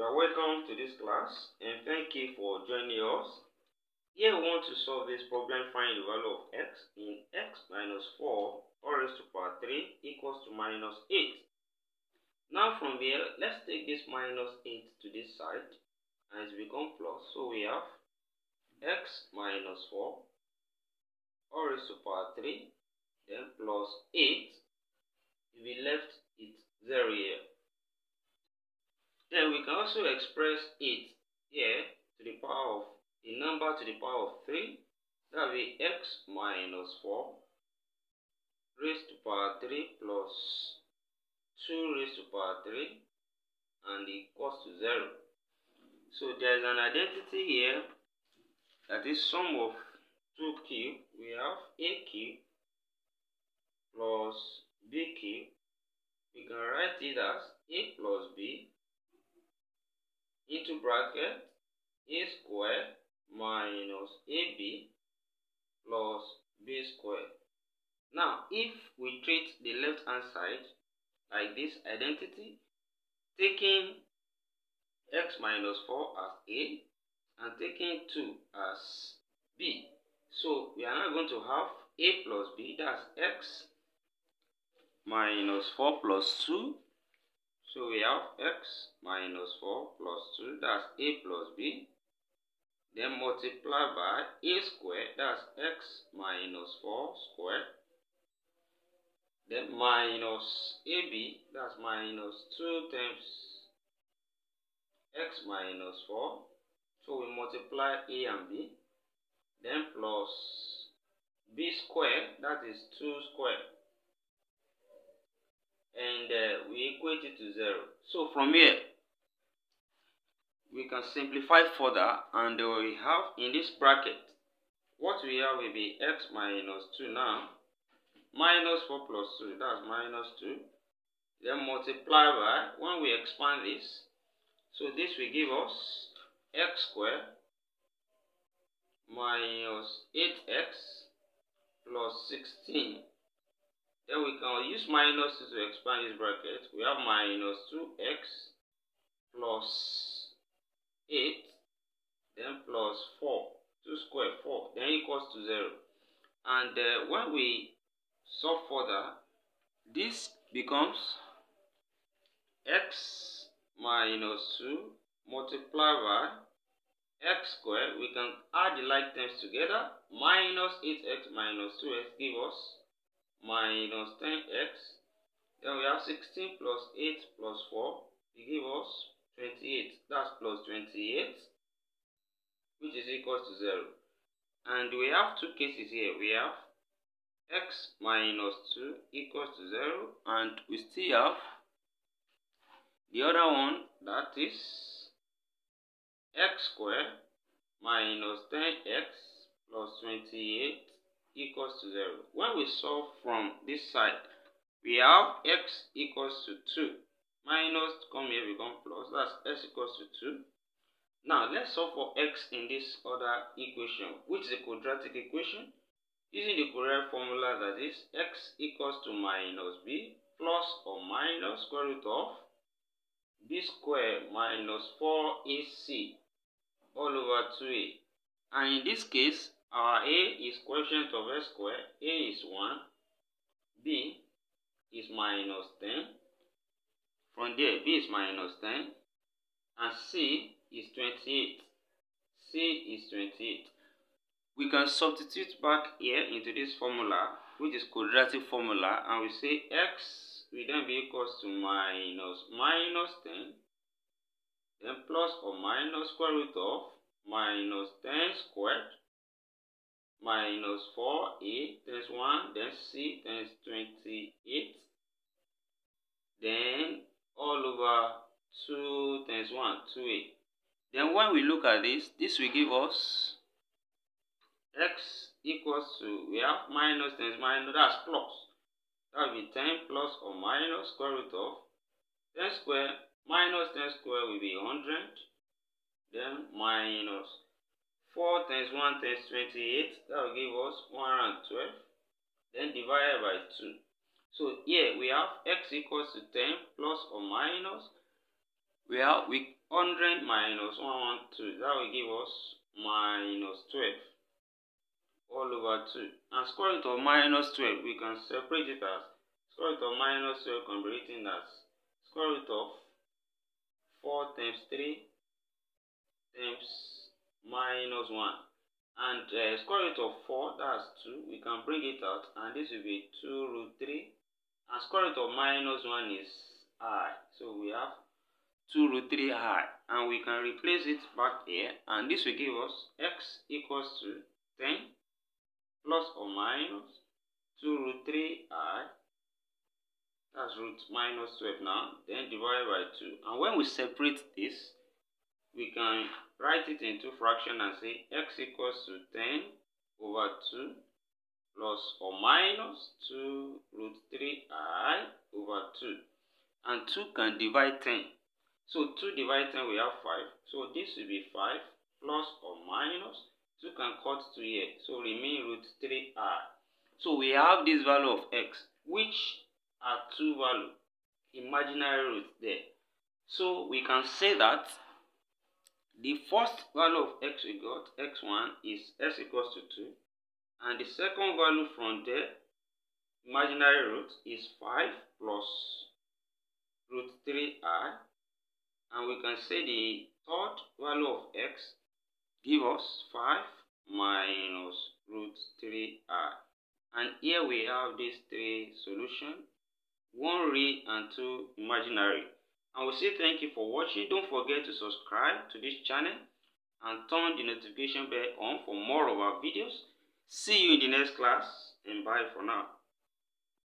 You are welcome to this class and thank you for joining us. Here we want to solve this problem find the value of x in x minus 4 all raised to power 3 equals to minus 8. Now from here, let's take this minus 8 to this side and it become plus. So we have x minus 4 all raised to power 3 then plus 8. If we left it 0 here. Then we can also express it here to the power of a number to the power of 3. That will be x minus 4 raised to power 3 plus 2 raised to power 3 and equals to 0. So there is an identity here that is sum of 2 cube. We have a cube plus b cube. We can write it as a plus b into bracket a square minus ab plus b square. Now, if we treat the left hand side like this identity, taking x minus 4 as a and taking 2 as b. So, we are now going to have a plus b, that's x minus 4 plus 2 so we have x minus 4 plus 2, that's a plus b. Then multiply by a square, that's x minus 4 square. Then minus ab, that's minus 2 times x minus 4. So we multiply a and b. Then plus b square, that is 2 square and uh, we equate it to 0. So from here, we can simplify further and we have in this bracket, what we have will be x minus 2 now, minus 4 plus 2, that's minus 2. Then multiply by, when we expand this, so this will give us x squared minus 8x plus 16 then we can use minus 2 to expand this bracket. We have minus 2x plus 8, then plus 4, 2 square 4, then equals to 0. And uh, when we solve further, this becomes x minus 2 multiplied by x squared. We can add the like terms together. Minus 8x minus 2x give us minus 10x. Then we have 16 plus 8 plus 4. It gives us 28. That's plus 28, which is equal to 0. And we have two cases here. We have x minus 2 equals to 0. And we still have the other one that is x squared minus 10x plus 28 equals to 0. When we solve from this side, we have x equals to 2. Minus come here become plus. That's x equals to 2. Now, let's solve for x in this other equation, which is a quadratic equation. Using the correct formula that is x equals to minus b plus or minus square root of b square minus 4ac all over 2a. And in this case, our a is quotient of x squared. a is 1. b is minus 10. From there, b is minus 10. And c is 28. c is 28. We can substitute back here into this formula, which is quadratic formula, and we say x will then be equals to minus minus 10, then plus or minus square root of minus 10 squared minus 4a times 1 then c times 28 then all over 2 times 1 2a then when we look at this this will give us x equals to we have minus times minus that's plus that will be 10 plus or minus square root of 10 square minus 10 square will be 100 then minus 4 times 1 times 28, that will give us 112. Then divided by 2. So here we have x equals to 10 plus or minus. we have with 100 minus 112 that will give us minus 12 all over 2 and square root of minus 12 we can separate it as square root of minus 12 can be written as square root of 4 times 3 times minus 1 and uh, square root of 4 that's 2 we can bring it out and this will be 2 root 3 and square root of minus 1 is i so we have 2 root 3i and we can replace it back here and this will give us x equals to 10 plus or minus 2 root 3i that's root minus 12 now then divided by 2 and when we separate this we can write it into fraction and say x equals to 10 over 2 plus or minus 2 root 3i over 2 and 2 can divide 10 so 2 divided 10 we have 5. So this will be 5 plus or minus. 2 can cut to here. So remain root 3r. So we have this value of x which are two value imaginary roots there. So we can say that the first value of x we got, x1, is x equals to 2. And the second value from there, imaginary root, is 5 plus root 3i and we can say the third value of x give us 5 minus root 3i and here we have these three solutions one real and two imaginary. And we say thank you for watching. Don't forget to subscribe to this channel and turn the notification bell on for more of our videos see you in the next class. And bye for now